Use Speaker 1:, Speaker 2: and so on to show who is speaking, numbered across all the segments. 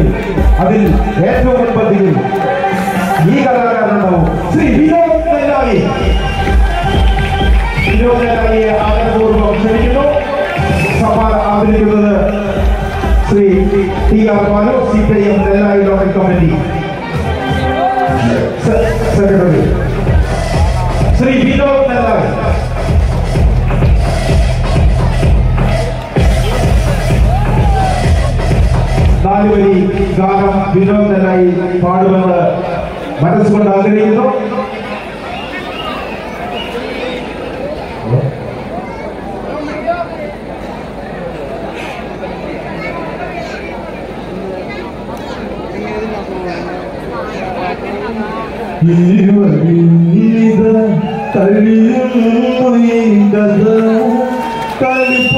Speaker 1: ഉണ്ടെങ്കിൽ അതിൽ ഏറ്റവും മുൻപന്തിയിൽ ഈ കലാകാരനുണ്ടാവും ശ്രീ വിനോദ് നെല്ലായി വിനോദ് നെല്ലായിയെ ആദരപൂർവം ക്ഷണിക്കുന്നു. സമ്മാനം ആദരിക്കുന്നത് Shri T R Manoj C P I M Nellayi committee secretary ഗാനം വിനോദനായി പാടുമെന്ന് മനസ്സുകൊണ്ട് ആഗ്രഹിക്കുന്നു.
Speaker 2: കളി പറയും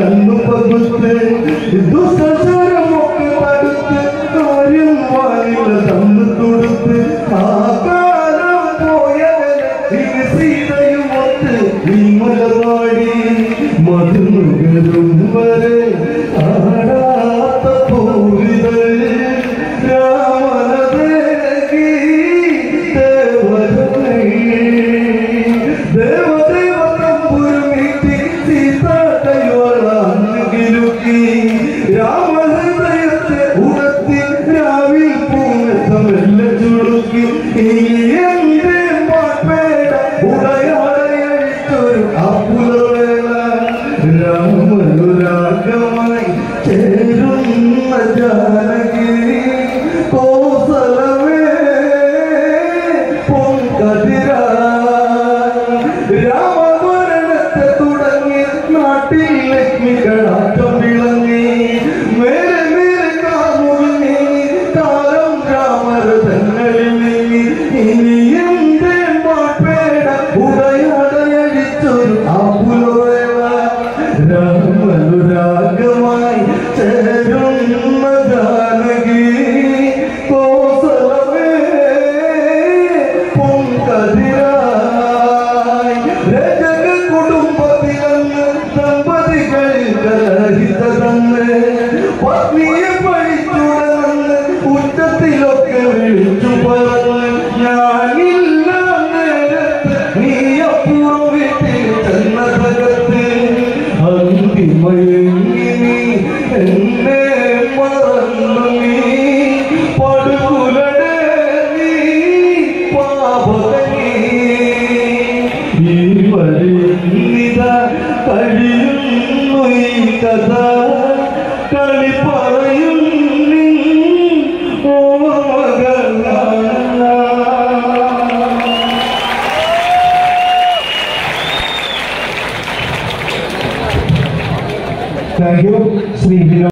Speaker 2: நன்னு பகுத்து இது சசார மொக்க படுத்து தோரில் வாயில வரே Amen. ഇരുവരുന്നിത കഴിയുന്നു ഈ കഥ കളി പറയും Thank you, Sri Vino.